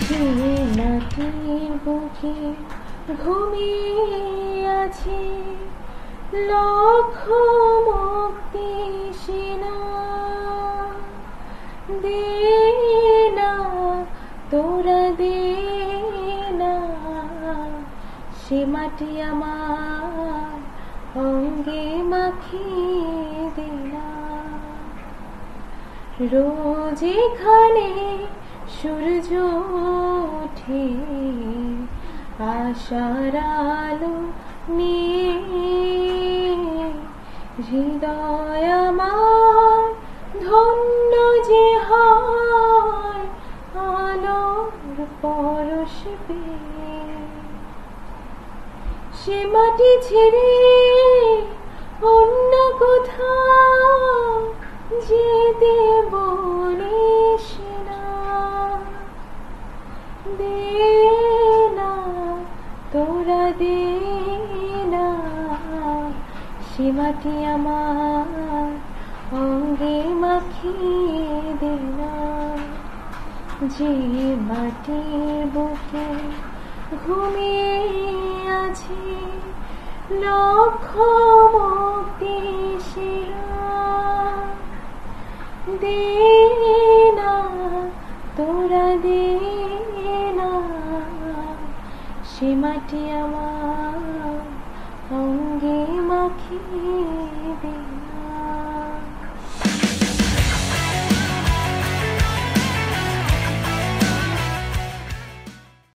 মাটির বুকে ঘুমিয়ে আছে। লক্ষ মুক্তি সেনা দে না, তোরা দে না। সে মাটি আমার অঙ্গে মাখিয়ে দে না রোজ এখানে সূর্য ওঠে আশার আলো নিয়ে হৃদয় আমার ধন্য যে হয়, আলোর পরশ সে মাটি ছেড়ে মাটি আমার, অঙ্গে মাখিয়ে দে না যে বুকে ঘুমিয়ে আছে লক্ষ মুক্তি দে না, তোরা দে না, সে আমার। 성기 막히비나.